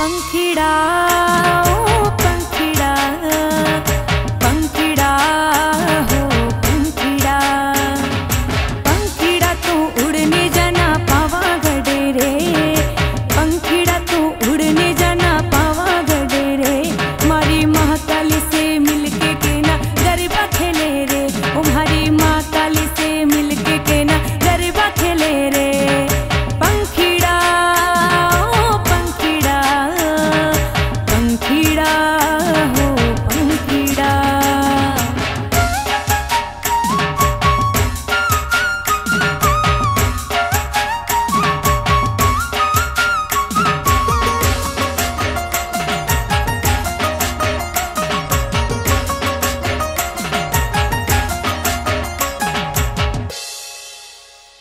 पंखिड़ा।